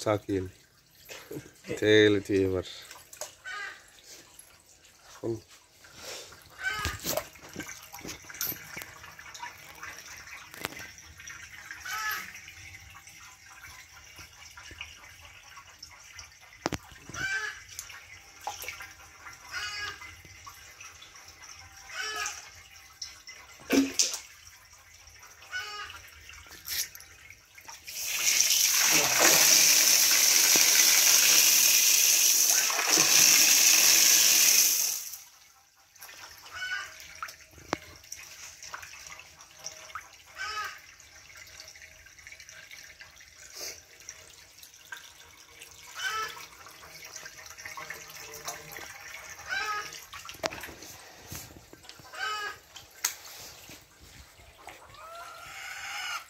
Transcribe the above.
Takil. Tele hele Svona.